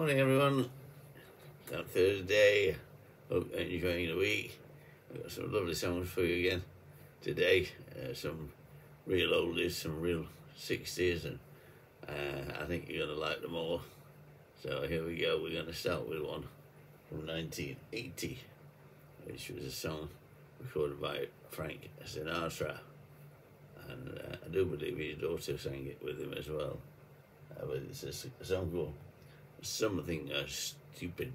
Morning, everyone. On Thursday, hope you're enjoying the week. We've got some lovely songs for you again today. Uh, some real oldies, some real 60s, and uh, I think you're going to like them all. So here we go. We're going to start with one from 1980, which was a song recorded by Frank Sinatra. And uh, I do believe his daughter sang it with him as well. Uh, but it's a song called something uh, stupid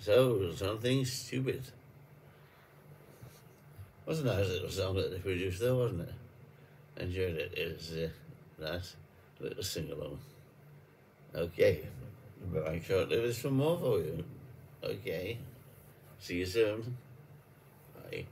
So, something stupid. Wasn't that a little song that they produced though, wasn't it? Enjoyed it. It was uh, nice little sing-along. Okay, but I shortly with some more for you. Okay. See you soon. Bye.